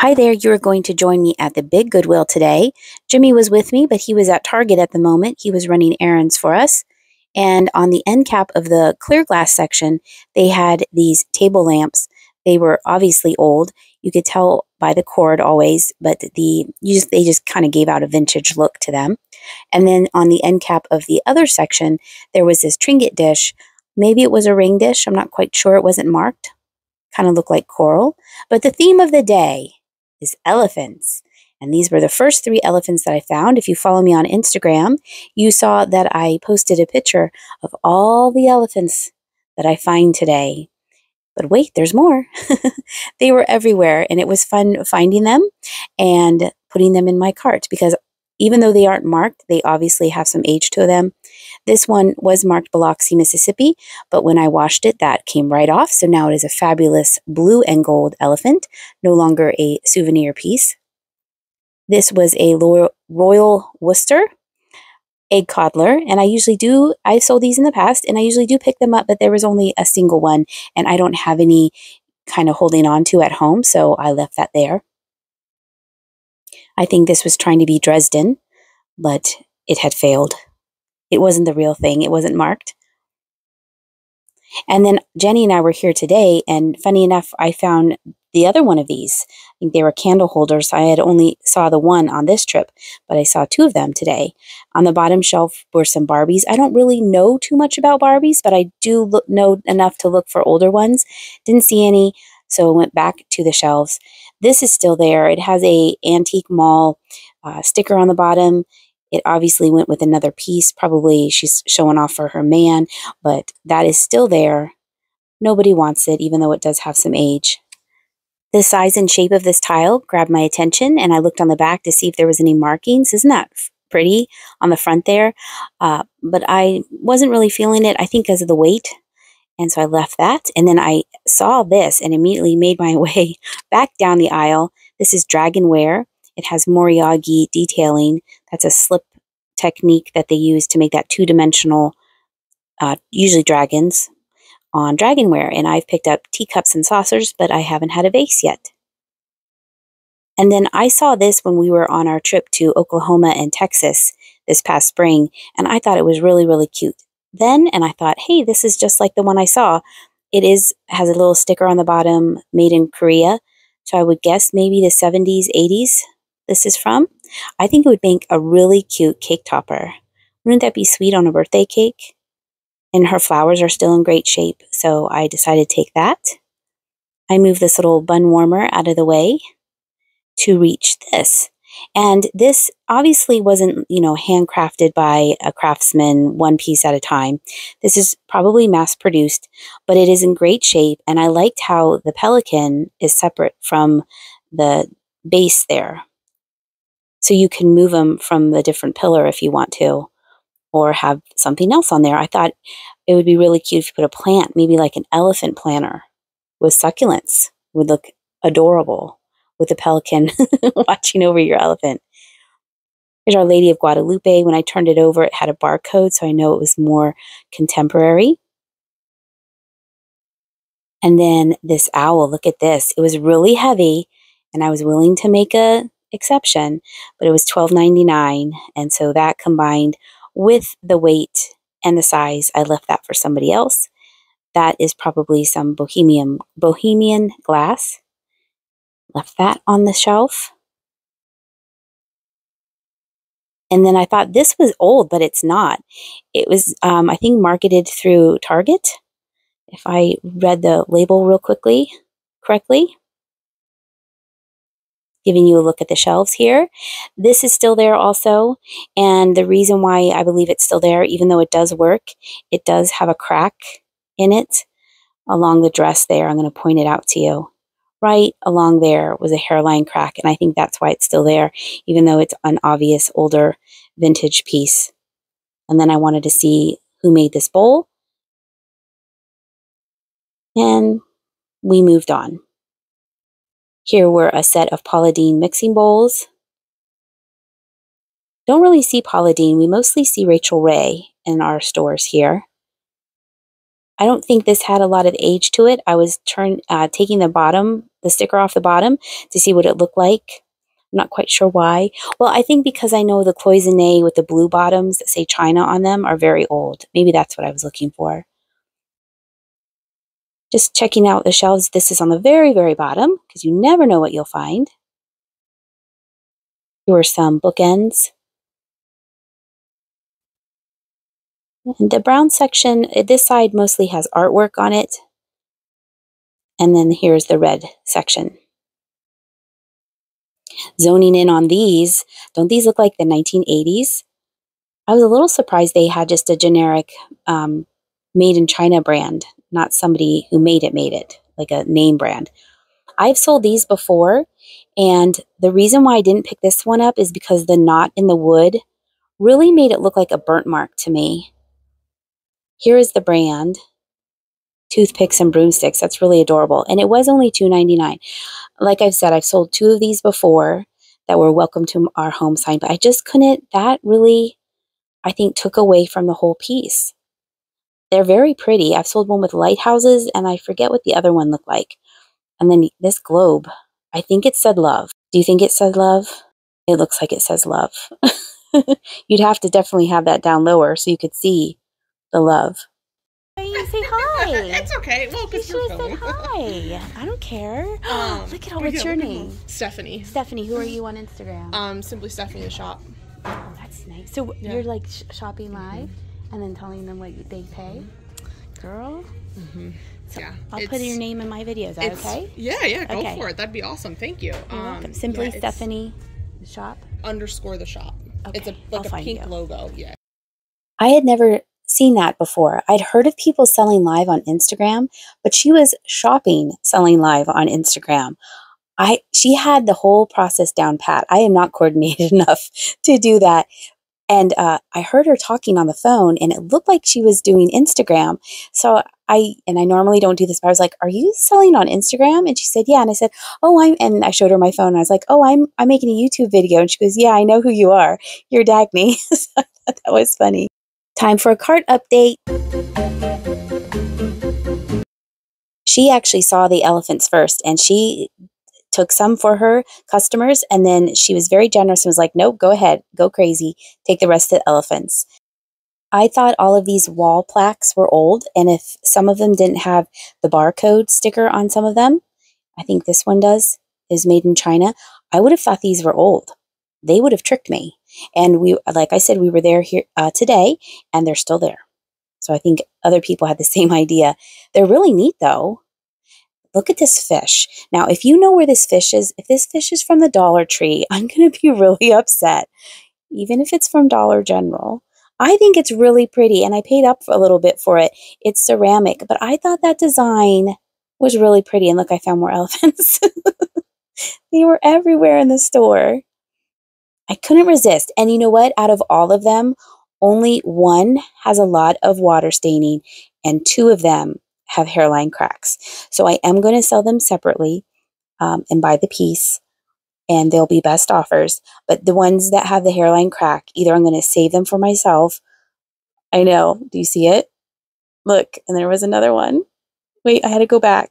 Hi there, you are going to join me at the big Goodwill today. Jimmy was with me, but he was at Target at the moment. He was running errands for us. And on the end cap of the clear glass section, they had these table lamps. They were obviously old. You could tell by the cord always, but the just they just kind of gave out a vintage look to them. And then on the end cap of the other section, there was this trinket dish. Maybe it was a ring dish. I'm not quite sure. It wasn't marked. Kind of looked like coral. But the theme of the day is elephants. And these were the first three elephants that I found. If you follow me on Instagram, you saw that I posted a picture of all the elephants that I find today. But wait, there's more. they were everywhere, and it was fun finding them and putting them in my cart because even though they aren't marked, they obviously have some age to them. This one was marked Biloxi, Mississippi, but when I washed it, that came right off. So now it is a fabulous blue and gold elephant, no longer a souvenir piece. This was a Royal Worcester egg coddler, and I usually do, I've sold these in the past, and I usually do pick them up, but there was only a single one, and I don't have any kind of holding on to at home, so I left that there. I think this was trying to be Dresden, but it had failed. It wasn't the real thing, it wasn't marked. And then Jenny and I were here today, and funny enough, I found the other one of these. I think they were candle holders. I had only saw the one on this trip, but I saw two of them today. On the bottom shelf were some Barbies. I don't really know too much about Barbies, but I do look, know enough to look for older ones. Didn't see any, so I went back to the shelves. This is still there. It has a antique mall uh, sticker on the bottom. It obviously went with another piece. Probably she's showing off for her man, but that is still there. Nobody wants it, even though it does have some age. The size and shape of this tile grabbed my attention, and I looked on the back to see if there was any markings. Isn't that pretty on the front there? Uh, but I wasn't really feeling it, I think because of the weight. And so I left that. And then I saw this and immediately made my way back down the aisle. This is Dragonware. It has Moriagi detailing. That's a slip technique that they use to make that two dimensional, uh, usually dragons, on Dragonware. And I've picked up teacups and saucers, but I haven't had a vase yet. And then I saw this when we were on our trip to Oklahoma and Texas this past spring, and I thought it was really, really cute then and I thought, hey, this is just like the one I saw. It is has a little sticker on the bottom, made in Korea. So I would guess maybe the 70s, 80s this is from. I think it would make a really cute cake topper. Wouldn't that be sweet on a birthday cake? And her flowers are still in great shape, so I decided to take that. I moved this little bun warmer out of the way to reach this. And this obviously wasn't, you know, handcrafted by a craftsman one piece at a time. This is probably mass produced, but it is in great shape. And I liked how the pelican is separate from the base there. So you can move them from the different pillar if you want to, or have something else on there. I thought it would be really cute if you put a plant, maybe like an elephant planter with succulents, would look adorable with a pelican watching over your elephant. Here's Our Lady of Guadalupe. When I turned it over, it had a barcode, so I know it was more contemporary. And then this owl, look at this. It was really heavy, and I was willing to make a exception, but it was $12.99. And so that combined with the weight and the size, I left that for somebody else. That is probably some bohemian bohemian glass left that on the shelf. And then I thought this was old, but it's not. It was, um, I think, marketed through Target. If I read the label real quickly, correctly, giving you a look at the shelves here. This is still there also. And the reason why I believe it's still there, even though it does work, it does have a crack in it along the dress there. I'm going to point it out to you right along there was a hairline crack, and I think that's why it's still there, even though it's an obvious older vintage piece. And then I wanted to see who made this bowl. And we moved on. Here were a set of Deen mixing bowls. Don't really see Deen. We mostly see Rachael Ray in our stores here. I don't think this had a lot of age to it. I was turn, uh, taking the bottom the sticker off the bottom to see what it looked like. I'm not quite sure why. Well, I think because I know the cloisonne with the blue bottoms that say China on them are very old. Maybe that's what I was looking for. Just checking out the shelves. This is on the very, very bottom because you never know what you'll find. Here are some bookends. And the brown section, eh, this side mostly has artwork on it. And then here's the red section. Zoning in on these, don't these look like the 1980s? I was a little surprised they had just a generic um, made in China brand, not somebody who made it made it, like a name brand. I've sold these before, and the reason why I didn't pick this one up is because the knot in the wood really made it look like a burnt mark to me. Here is the brand. Toothpicks and broomsticks. That's really adorable. And it was only $2.99. Like I've said, I've sold two of these before that were welcome to our home sign, but I just couldn't, that really, I think, took away from the whole piece. They're very pretty. I've sold one with lighthouses, and I forget what the other one looked like. And then this globe, I think it said love. Do you think it said love? It looks like it says love. You'd have to definitely have that down lower so you could see the love. Hey, say hi. it's okay. Well, You because should you're have said hi. I don't care. Um, Look at all. What's yeah, your name? Stephanie. Stephanie. Who are you on Instagram? Um, simply Stephanie the shop. oh, that's nice. So yeah. you're like sh- shopping live and then telling them what they pay? Girl, Mm-hmm. So yeah, I'll put your name in my video. Is that okay? Yeah, yeah, go Okay. for it. That'd be awesome. Thank you. You're Um, welcome. Simply yeah, it's Stephanie shop. underscore the shop. Okay, It's a like I'll a pink you. logo. Yeah. I had never seen that before. I'd heard of people selling live on Instagram, but she was shopping selling live on Instagram. I she had the whole process down pat. I am not coordinated enough to do that. And uh, I heard her talking on the phone, and it looked like she was doing Instagram. So I and I normally don't do this, but I was like, "Are you selling on Instagram?" And she said, "Yeah." And I said, "Oh, I'm." And I showed her my phone. And I was like, "Oh, I'm I'm making a YouTube video." And she goes, "Yeah, I know who you are. You're Dagny." so I thought that was funny. Time for a cart update. She actually saw the elephants first and she took some for her customers and then she was very generous and was like, nope, go ahead, go crazy, take the rest of the elephants. I thought all of these wall plaques were old, and if some of them didn't have the barcode sticker on some of them, I think this one does, is made in China, I would have thought these were old. They would have tricked me. And we, like I said, we were there here uh, today, and they're still there. So I think other people had the same idea. They're really neat, though. Look at this fish. Now, if you know where this fish is, if this fish is from the Dollar Tree, I'm going to be really upset, even if it's from Dollar General. I think it's really pretty, and I paid up a little bit for it. It's ceramic, but I thought that design was really pretty. And look, I found more elephants. they were everywhere in the store. I couldn't resist. And you know what? Out of all of them, only one has a lot of water staining, and two of them have hairline cracks. So I am going to sell them separately um, and buy the piece, and they'll be best offers. But the ones that have the hairline crack, either I'm going to save them for myself. I know. Do you see it? Look, and there was another one. Wait, I had to go back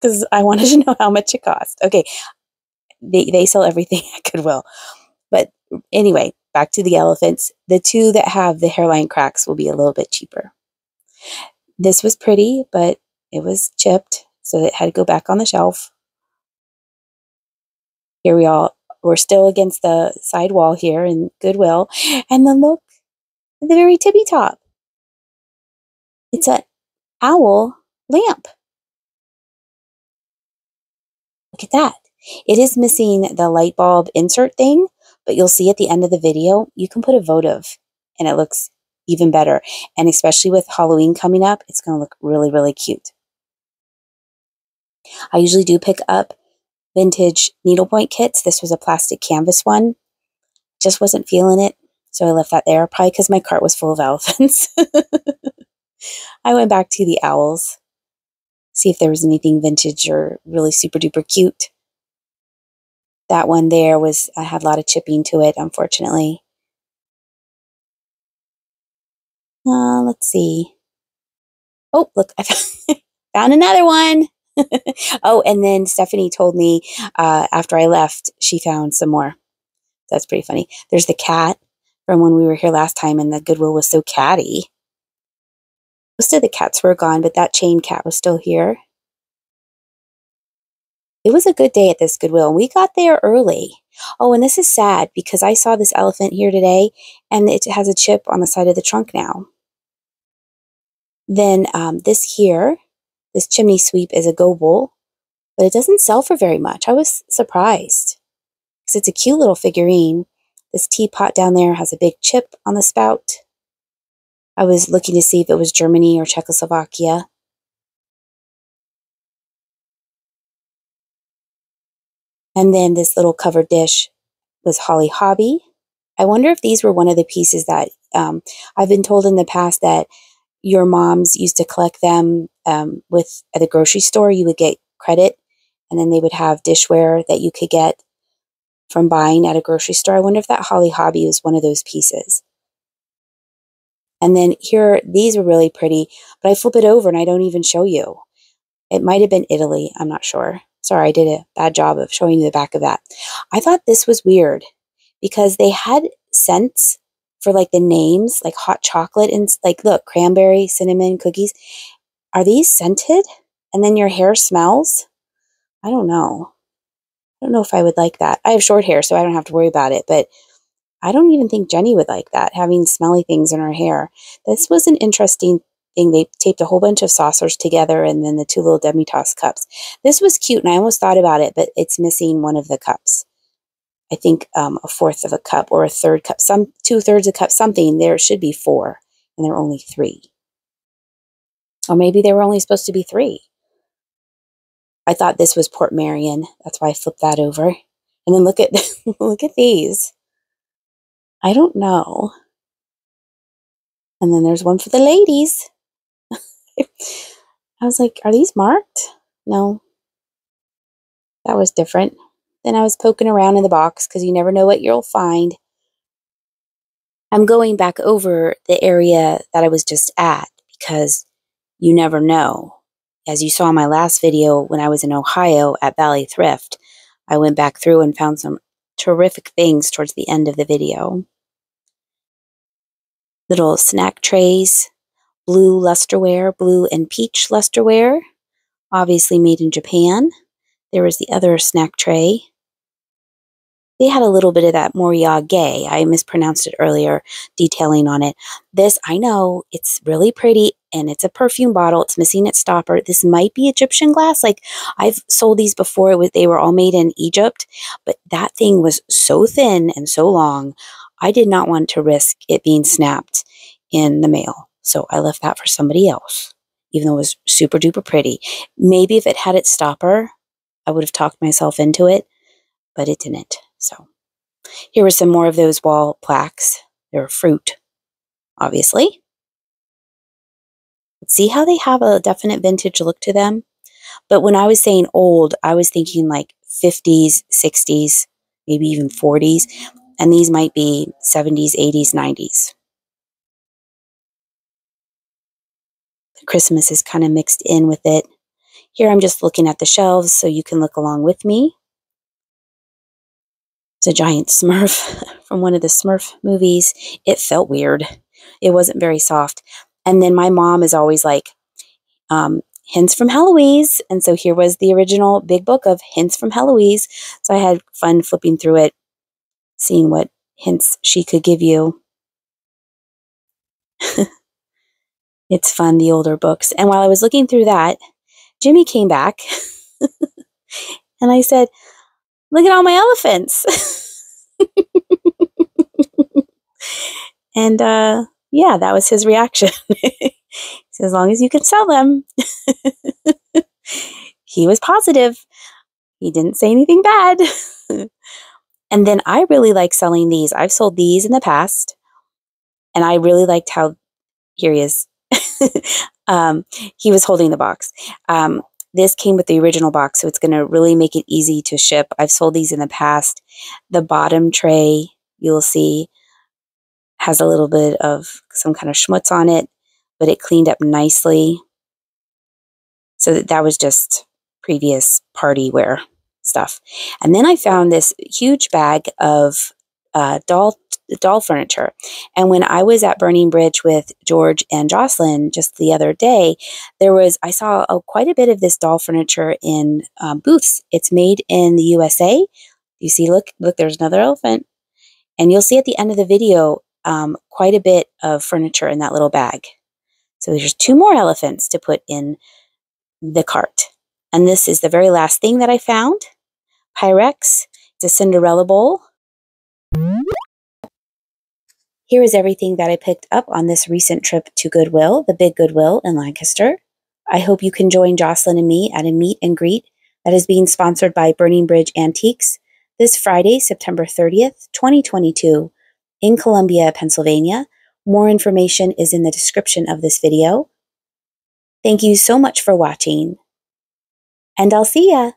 because I wanted to know how much it cost. Okay, they they sell everything at Goodwill. But anyway, back to the elephants. The two that have the hairline cracks will be a little bit cheaper. This was pretty, but it was chipped, so it had to go back on the shelf. Here we all we're still against the side wall here in Goodwill. And then look at the very tippy top. It's a owl lamp. Look at that. It is missing the light bulb insert thing, but you'll see at the end of the video, you can put a votive and it looks even better. And especially with Halloween coming up, it's going to look really, really cute. I usually do pick up vintage needlepoint kits. This was a plastic canvas one. Just wasn't feeling it, so I left that there, probably because my cart was full of elephants. I went back to the owls, see if there was anything vintage or really super duper cute. That one there was, I had a lot of chipping to it, unfortunately. Uh, let's see. Oh, look, I found, another one. oh, and then Stephanie told me uh, after I left, she found some more. That's pretty funny. There's the cat from when we were here last time, and the Goodwill was so catty. Most of the cats were gone, but that chain cat was still here. It was a good day at this Goodwill, we got there early. Oh, and this is sad because I saw this elephant here today, and it has a chip on the side of the trunk now. Then um, this here, this chimney sweep is a Goebel, but it doesn't sell for very much. I was surprised because it's a cute little figurine. This teapot down there has a big chip on the spout. I was looking to see if it was Germany or Czechoslovakia. And then this little covered dish was Holly Hobbie. I wonder if these were one of the pieces that um, I've been told in the past that your moms used to collect them um, with at the grocery store. You would get credit, and then they would have dishware that you could get from buying at a grocery store. I wonder if that Holly Hobbie was one of those pieces. And then here, these were really pretty, but I flip it over and I don't even show you. It might have been Italy. I'm not sure. Sorry, I did a bad job of showing you the back of that. I thought this was weird because they had scents for like the names, like hot chocolate and like, look, cranberry, cinnamon, cookies. Are these scented? And then your hair smells? I don't know. I don't know if I would like that. I have short hair, so I don't have to worry about it, but I don't even think Jenny would like that, having smelly things in her hair. This was an interesting thing. They taped a whole bunch of saucers together and then the two little Demitasse cups. This was cute, and I almost thought about it, but it's missing one of the cups. I think um, a fourth of a cup or a third cup, some two thirds a cup, something. There should be four, and there are only three. Or maybe there were only supposed to be three. I thought this was Portmeirion. That's why I flipped that over. And then look at look at these. I don't know. And then there's one for the ladies. I was like, are these marked? No. That was different. Then I was poking around in the box because you never know what you'll find. I'm going back over the area that I was just at because you never know. As you saw in my last video when I was in Ohio at Valley Thrift, I went back through and found some terrific things towards the end of the video. Little snack trays, blue lusterware, blue and peach lusterware, obviously made in Japan. There was the other snack tray they had a little bit of that Moriage. I mispronounced it earlier, detailing on it. This, I know, it's really pretty and it's a perfume bottle. It's missing its stopper. This might be Egyptian glass. Like I've sold these before. It was, they were all made in Egypt, but that thing was so thin and so long. I did not want to risk it being snapped in the mail. So I left that for somebody else, even though it was super duper pretty. Maybe if it had its stopper, I would have talked myself into it, but it didn't. So here were some more of those wall plaques. They're fruit, obviously. See how they have a definite vintage look to them? But when I was saying old, I was thinking like 50s, 60s, maybe even 40s. And these might be 70s, 80s, 90s. Christmas is kind of mixed in with it. Here I'm just looking at the shelves so you can look along with me. It's a giant smurf from one of the smurf movies. It felt weird. It wasn't very soft. And then my mom is always like, um, hints from Heloise. And so here was the original big book of hints from Heloise. So I had fun flipping through it, seeing what hints she could give you. it's fun, the older books. And while I was looking through that, Jimmy came back and I said, Look at all my elephants. and uh, yeah, that was his reaction. so as long as you can sell them, he was positive. He didn't say anything bad. and then I really like selling these. I've sold these in the past, and I really liked how here he is. um, he was holding the box. Um, this came with the original box, so it's going to really make it easy to ship. I've sold these in the past. The bottom tray, you'll see, has a little bit of some kind of schmutz on it, but it cleaned up nicely. So that, that was just previous party wear stuff. And then I found this huge bag of uh, doll doll furniture. And when I was at Burning Bridge with George and Jocelyn just the other day, there was I saw uh, quite a bit of this doll furniture in um, booths. It's made in the USA. You see, look, look, there's another elephant, and you'll see at the end of the video um, quite a bit of furniture in that little bag. So there's two more elephants to put in the cart. And this is the very last thing that I found. Pyrex. It's a Cinderella bowl. Here is everything that I picked up on this recent trip to Goodwill, the big Goodwill in Lancaster. I hope you can join Jocelyn and me at a meet and greet that is being sponsored by Burning Bridge Antiques this Friday, September 30th, 2022, in Columbia, Pennsylvania. More information is in the description of this video. Thank you so much for watching, and I'll see ya!